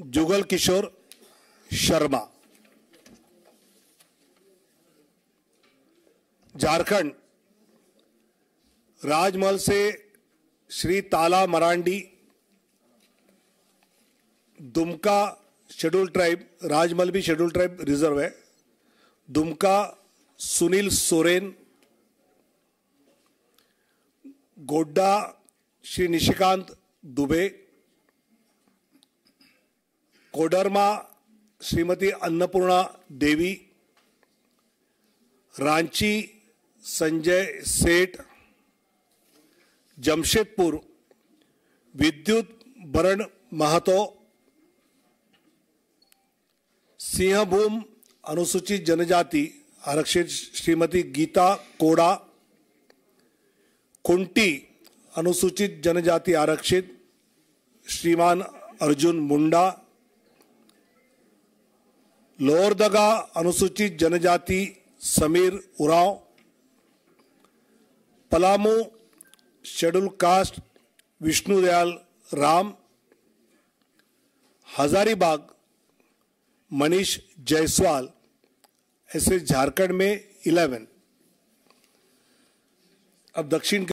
जुगल किशोर शर्मा। झारखंड। राजमहल से श्री ताला Marandi. Dumka schedule tribe, राजमहल भी शेड्यूल ट्राइब रिज़र्व है। दुमका सुनील सोरेन। गोड्डा श्री निशिकांत दुबे। कोडरमा श्रीमती अन्नपूर्णा देवी, रांची संजय सेठ, जमशेदपुर विद्युत बरण महतो, सिंहभूम अनुसूचित जनजाति आरक्षित श्रीमती गीता कोड़ा, कुंटी अनुसूचित जनजाति आरक्षित श्रीमान अर्जुन मुंडा लोहरदगा अनुसूचित जनजाति समीर उराव, पलामू शेड्यूल कास्ट विष्णुदयाल राम, हजारीबाग मनीष जायसवाल, ऐसे झारखंड में 11 अब दक्षिण